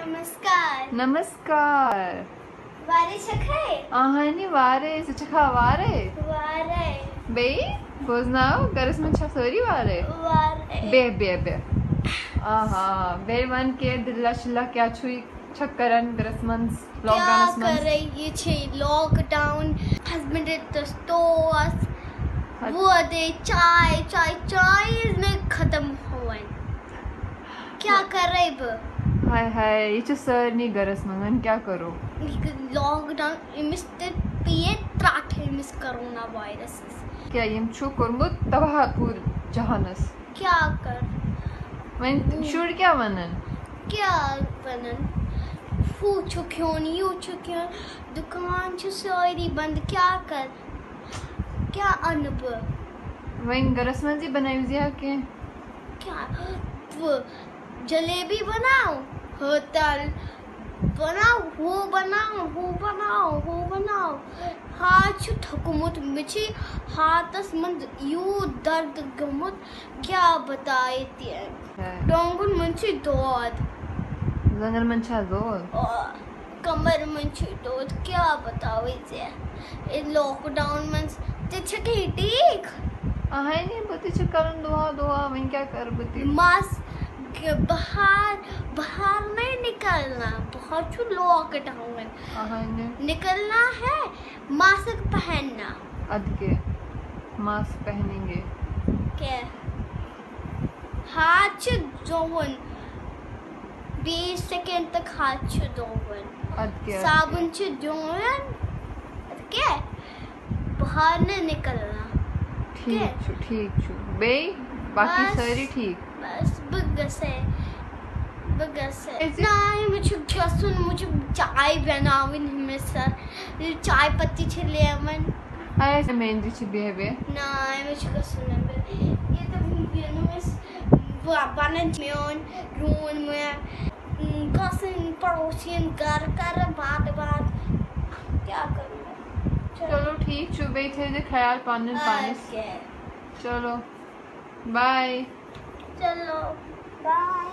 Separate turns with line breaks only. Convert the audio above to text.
नमस्कार
नमस्कार
वारे छखे
ahani vare sacha vare
वारे
bei boznau garas man cha sori vare
वारे
be be be aha be man ke dilla shilla kya chui çakkaran garas man
क्या
lockdown
कर रही ये छे लॉकडाउन हस्बैंड तो स्टोर्स वो दे चाय चाय चाय में खत्म हुआ क्या कर रही ब
हाय हाय ये छ sarni garas man man kya karo
lockdown इमिस ते पिए त्राट इमिस कोरोना वायरस
क्या yim chu kormut tabah pur jahanas
क्या कर?
man shur kya vanan
क्या बनन? फू चुक्योन यू चुक्योन दुकान छ सारी बंद क्या कर? क्या अनुभव
वहीं man ji बनाई के
क्या? वो जलेबी बनाओ होटल। बनाओ वो बनाओ वो बनाओ वो बनाओ। हाथ छु थकुमुत मिची हाथस मंद यू दर्द गमुत क्या बताए ते डोंगुन मंची दौद।
cha zol
और कमर में छूटो क्या इसे? इन लॉकडाउन में ते छके ठीक?
ahai ni buti cha karan doa doa वहीं क्या कर बुती
मास्क बाहर बाहर नहीं निकलना बहुत छु
ni
निकलना है मास्क पहनना
अद के मास्क पहनेंगे
के हाथ धोवन बीस सेकेंड तक हाथ छु धोवन
अद के अद
साबुन छु धोवन के बाहर नहीं निकलना
ठीक छु ठीक छु बे बाकी सारी ठीक
बस बगसे
ऐसे-
नहीं मुझे कसुन मुझे चाय बनाविन में सर। चाय पत्ती छिले मन।
आय से मेहंदी छि बेबे
नहीं मुझे कसुन ये तो वीडियो में वो बनन में रूम में कसुन पड़ोसियन घर कर बात बात। क्या करूँ
चलो। ठीक छु बे थे जे ख्याल पानी पानी. चलो बाय
चलो बाय